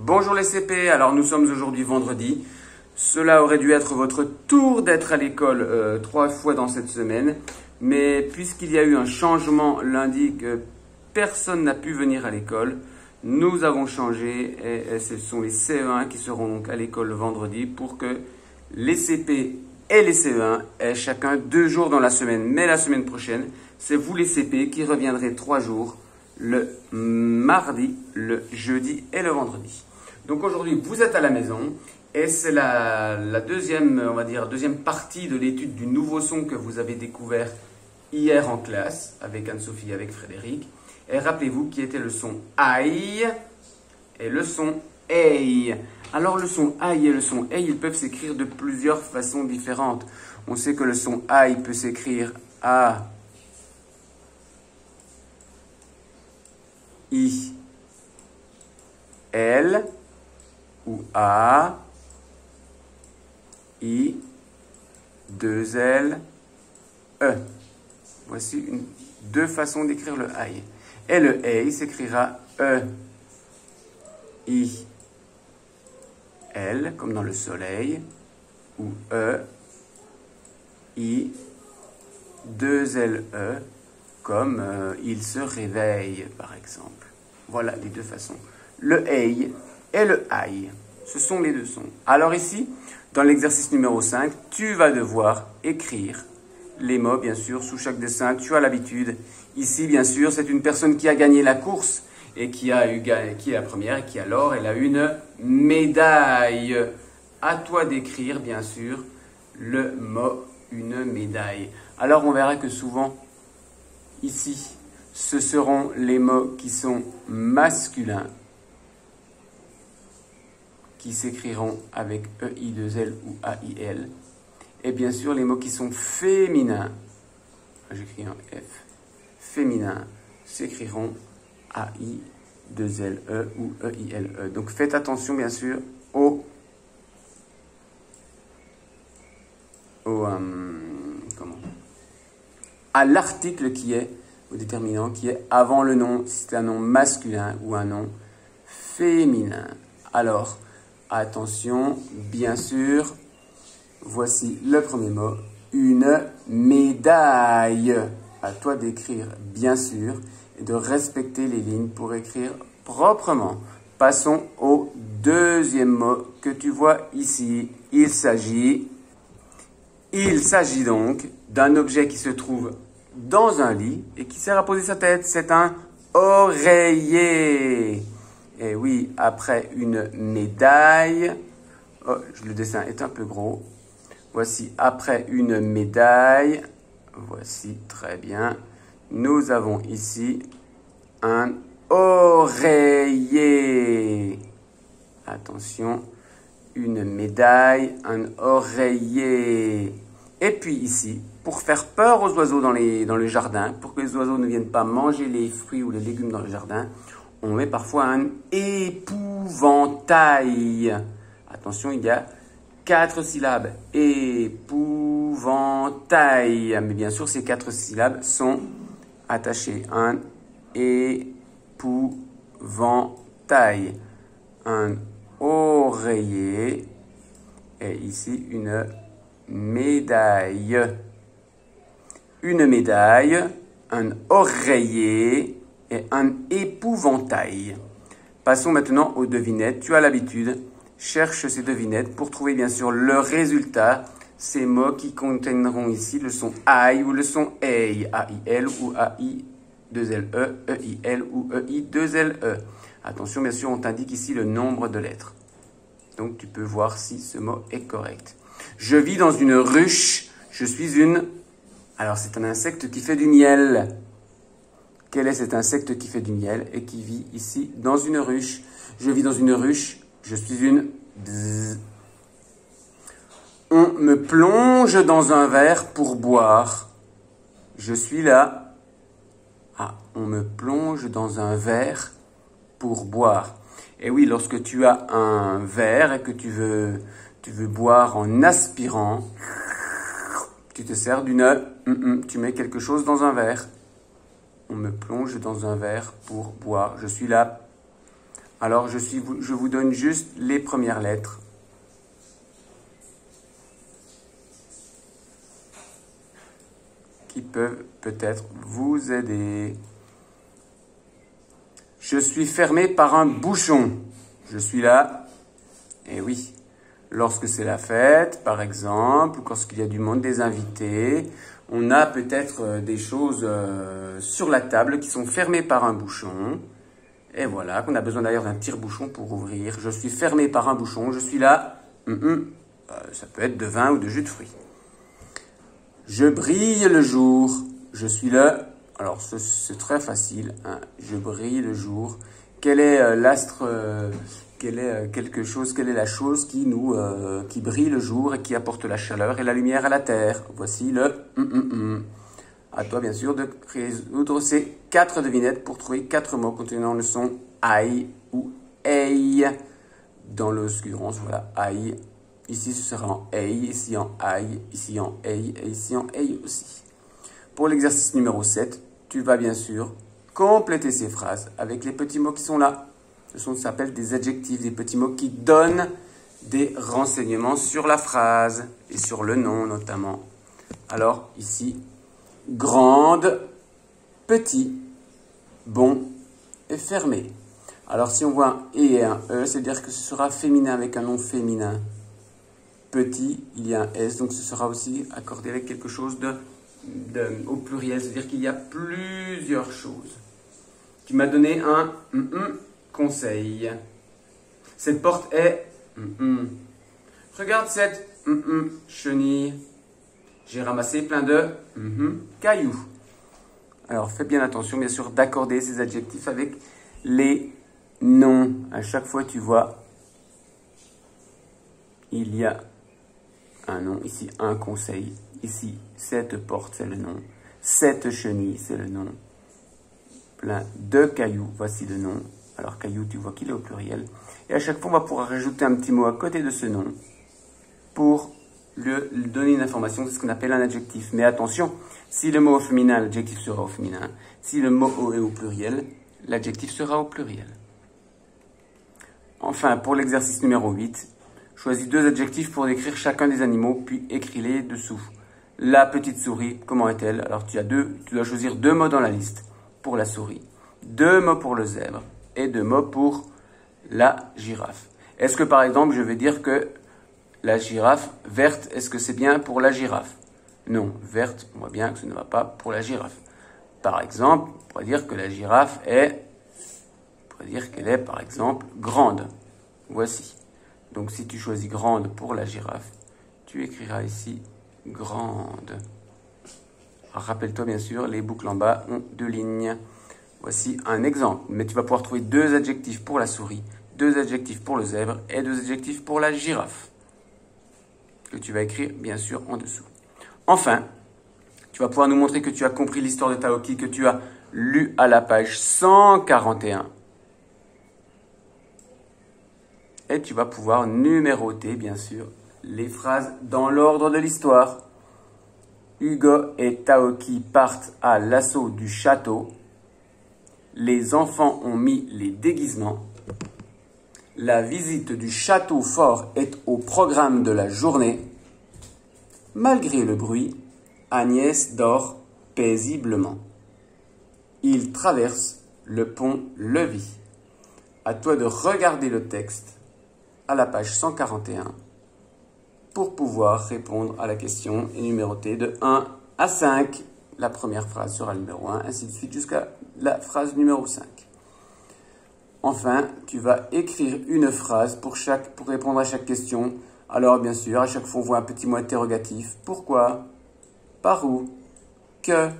Bonjour les CP, alors nous sommes aujourd'hui vendredi. Cela aurait dû être votre tour d'être à l'école euh, trois fois dans cette semaine. Mais puisqu'il y a eu un changement lundi que personne n'a pu venir à l'école, nous avons changé et, ce sont les CE1 qui seront donc à l'école le vendredi pour que les CP et les CE1 aient chacun deux jours dans la semaine. Mais la semaine prochaine, c'est vous les CP qui reviendrez trois jours le mardi, le jeudi et le vendredi. Donc aujourd'hui, vous êtes à la maison et c'est la, deuxième, on va dire, deuxième partie de l'étude du nouveau son que vous avez découvert hier en classe avec Anne-Sophie, avec Frédéric. Et rappelez-vous qui était le son aïe et le son ei. Alors le son aïe et le son ei, ils peuvent s'écrire de plusieurs façons différentes. On sait que le son aïe peut s'écrire A, I, L ou A, I, 2 L, E. Voici deux façons d'écrire le I. Et le E s'écrira E, I, L, comme dans le soleil, ou E, I, 2 L, E, comme euh, il se réveille, par exemple. Voilà les deux façons. Le EI et le I. Ce sont les deux sons. Alors ici, dans l'exercice numéro 5, tu vas devoir écrire les mots, bien sûr, sous chaque dessin. Tu as l'habitude. Ici, bien sûr, c'est une personne qui a gagné la course et qui a eu qui est la première et qui alors elle a une médaille. À toi d'écrire, bien sûr, le mot une médaille. Alors on verra que souvent, ici, ce seront les mots qui sont masculins qui s'écriront avec EI2L ou AIL. Et bien sûr, les mots qui sont féminins, j'écris en F, féminins, s'écriront AI2LE ou EILE. E. Donc faites attention, bien sûr, au, au euh, comment, à l'article qui est, au déterminant, qui est avant le nom, si c'est un nom masculin ou un nom féminin. Alors, Attention, bien sûr, voici le premier mot, une médaille. À toi d'écrire, bien sûr, et de respecter les lignes pour écrire proprement. Passons au deuxième mot que tu vois ici. Il s'agit, il s'agit donc d'un objet qui se trouve dans un lit et qui sert à poser sa tête. C'est un oreiller. Et oui, après une médaille, oh, le dessin est un peu gros. Voici après une médaille, voici très bien. Nous avons ici un oreiller. Attention, une médaille, un oreiller. Et puis ici, pour faire peur aux oiseaux dans, les, dans le jardin, pour que les oiseaux ne viennent pas manger les fruits ou les légumes dans le jardin, on met parfois un épouvantail. Attention, il y a quatre syllabes. Épouvantail. Mais bien sûr, ces quatre syllabes sont attachées. Un épouvantail. Un oreiller. Et ici, une médaille. Une médaille, un oreiller, et un épouvantail. Passons maintenant aux devinettes. Tu as l'habitude, cherche ces devinettes pour trouver bien sûr le résultat. Ces mots qui contiendront ici le son I ou le son EI, A-I-L ou A-I-2-L-E, E-I-L ou E-I-2-L-E. Attention, bien sûr, on t'indique ici le nombre de lettres. Donc tu peux voir si ce mot est correct. Je vis dans une ruche. Je suis une... Alors c'est un insecte qui fait du miel. Quel est cet insecte qui fait du miel et qui vit ici dans une ruche? Je vis dans une ruche, je suis une... On me plonge dans un verre pour boire. Je suis là. Ah, on me plonge dans un verre pour boire. Et oui, lorsque tu as un verre et que tu veux, tu veux boire en aspirant, tu te sers d'une... Tu mets quelque chose dans un verre on me plonge dans un verre pour boire. Je suis là. Alors, je, suis, je vous donne juste les premières lettres. qui peuvent peut-être vous aider. Je suis fermé par un bouchon. Je suis là. Eh oui, lorsque c'est la fête, par exemple, ou lorsqu'il y a du monde, des invités, on a peut-être euh, des choses euh, sur la table qui sont fermées par un bouchon. Et voilà, qu'on a besoin d'ailleurs d'un tire-bouchon pour ouvrir. Je suis fermé par un bouchon, je suis là. Hum, hum. Euh, ça peut être de vin ou de jus de fruits. Je brille le jour. Je suis là. Alors, c'est très facile. Hein. Je brille le jour. Quel est l'astre quelle est quelque chose, quelle est la chose qui nous, qui brille le jour et qui apporte la chaleur et la lumière à la terre Voici le hum, hum, hum. À toi, bien sûr, de résoudre ces quatre devinettes pour trouver quatre mots contenant le son aïe ou ei. Dans l'occurrence, voilà, aïe. Ici, ce sera en ei, ici en aïe, ici en ei et ici en ei aussi. Pour l'exercice numéro 7, tu vas bien sûr compléter ces phrases avec les petits mots qui sont là. Ce sont, s'appelle des adjectifs, des petits mots qui donnent des renseignements sur la phrase et sur le nom notamment. Alors ici, grande, petit, bon et fermé. Alors si on voit un E et un E, c'est-à-dire que ce sera féminin avec un nom féminin. Petit, il y a un S, donc ce sera aussi accordé avec quelque chose de, au pluriel, c'est-à-dire qu'il y a plusieurs choses. Qui m'a donné un conseil. Cette porte est... Regarde cette chenille. J'ai ramassé plein de cailloux. Alors fais bien attention, bien sûr, d'accorder ces adjectifs avec les noms. À chaque fois, tu vois, il y a un nom. Ici, un conseil. Ici, cette porte, c'est le nom. Cette chenille, c'est le nom. Plein de cailloux, voici le nom. Alors, caillou, tu vois qu'il est au pluriel. Et à chaque fois, on va pouvoir rajouter un petit mot à côté de ce nom pour lui donner une information, c'est ce qu'on appelle un adjectif. Mais attention, si le mot au féminin, l'adjectif sera au féminin. Si le mot est au pluriel, l'adjectif sera au pluriel. Enfin, pour l'exercice numéro 8, choisis deux adjectifs pour décrire chacun des animaux, puis écris-les dessous. La petite souris, comment est-elle? Alors tu as deux, tu dois choisir deux mots dans la liste pour la souris, deux mots pour le zèbre et deux mots pour la girafe. Est-ce que par exemple je vais dire que la girafe verte, est-ce que c'est bien pour la girafe? Non, verte, on voit bien que ce ne va pas pour la girafe. Par exemple, on pourrait dire que la girafe est, on pourrait dire qu'elle est par exemple grande. Voici. Donc si tu choisis grande pour la girafe, tu écriras ici grande. Rappelle-toi bien sûr, les boucles en bas ont deux lignes. Voici un exemple. Mais tu vas pouvoir trouver deux adjectifs pour la souris, deux adjectifs pour le zèbre et deux adjectifs pour la girafe que tu vas écrire bien sûr en dessous. Enfin, tu vas pouvoir nous montrer que tu as compris l'histoire de Taoki, que tu as lu à la page 141. Et tu vas pouvoir numéroter, bien sûr, les phrases dans l'ordre de l'histoire. Hugo et Taoki partent à l'assaut du château. Les enfants ont mis les déguisements. La visite du château fort est au programme de la journée. Malgré le bruit, Agnès dort paisiblement. Il traverse le pont Levis. À toi de regarder le texte à la page 141 pour pouvoir répondre à la question et numéroter de 1 à 5. La première phrase sera le numéro 1, ainsi de suite jusqu'à la phrase numéro 5. Enfin, tu vas écrire une phrase pour, répondre à chaque question. Alors, bien sûr, à chaque fois, on voit un petit mot interrogatif. Pourquoi? Par où? Que?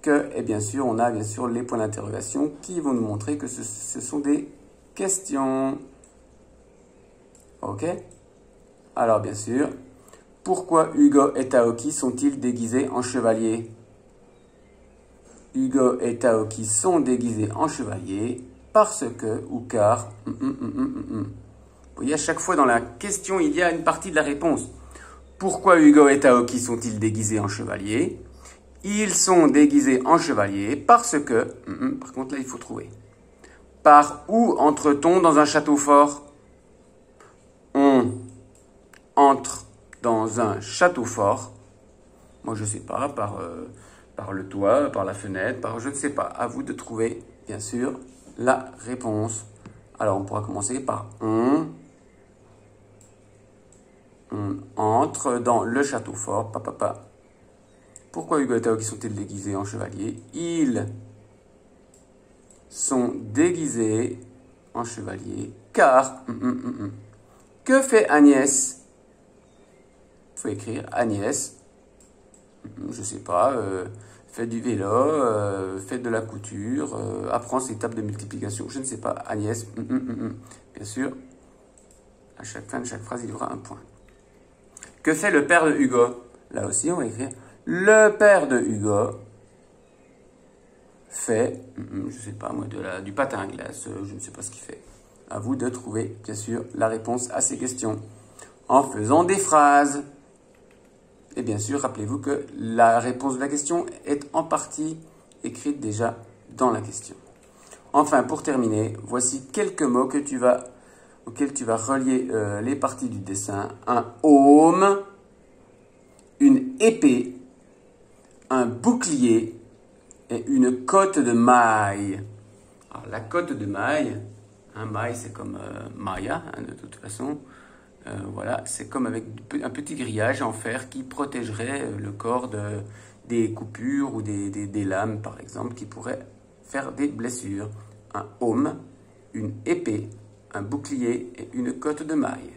Que? Et bien sûr, on a bien sûr les points d'interrogation qui vont nous montrer que ce, ce sont des questions. Ok? Alors, bien sûr, pourquoi Hugo et Taoki sont-ils déguisés en chevaliers? Hugo et Taoki sont déguisés en chevaliers parce que ou car. Hum, hum, hum, Vous voyez, à chaque fois dans la question, il y a une partie de la réponse. Pourquoi Hugo et Taoki sont-ils déguisés en chevaliers? Ils sont déguisés en chevaliers parce que... par contre, là, il faut trouver. Par où entre-t-on dans un château fort? On entre dans un château fort. Moi, je ne sais pas, par, euh, par le toit, par la fenêtre, par je ne sais pas. À vous de trouver, bien sûr, la réponse. Alors, on pourra commencer par on. Entre dans le château fort. Papa, Pourquoi Hugo et qui sont-ils déguisés en chevalier Ils sont déguisés en chevalier car... Hum, hum, hum, que fait Agnès? Il faut écrire Agnès. Je sais pas. Euh, fait du vélo, euh, fait de la couture, euh, apprend ses tables de multiplication. Je ne sais pas. Agnès. Bien sûr. À chaque fin de chaque phrase, il y aura un point. Que fait le père de Hugo? Là aussi, on va écrire le père de Hugo fait, je ne sais pas moi, du patin à glace, euh, je ne sais pas ce qu'il fait. À vous de trouver, bien sûr, la réponse à ces questions en faisant des phrases. Et bien sûr, rappelez-vous que la réponse de la question est en partie écrite déjà dans la question. Enfin, pour terminer, voici quelques mots auxquels tu vas relier euh, les parties du dessin. Un home, une épée, un bouclier, et une côte de maille. Alors, la côte de maille, un maille c'est comme euh, Maya, hein, de toute façon. Euh, voilà, c'est comme avec un petit grillage en fer qui protégerait euh, le corps de, des coupures ou des, des, lames, par exemple, qui pourraient faire des blessures. Un aume, une épée, un bouclier et une côte de maille.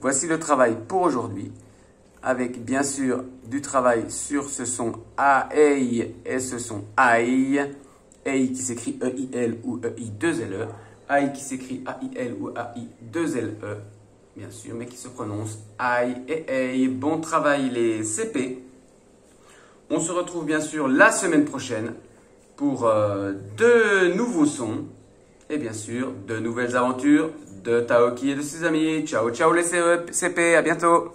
Voici le travail pour aujourd'hui avec bien sûr du travail sur ce son A, et ce son AI. AI qui s'écrit E-I-L ou E-I-2-L-E. AI qui s'écrit A-I-L ou A-I-2-L-E, bien sûr, mais qui se prononce AI et A. Bon travail les CP. On se retrouve bien sûr la semaine prochaine pour euh, de nouveaux sons et bien sûr de nouvelles aventures de Taoki et de ses amis. Ciao, ciao les CP, à bientôt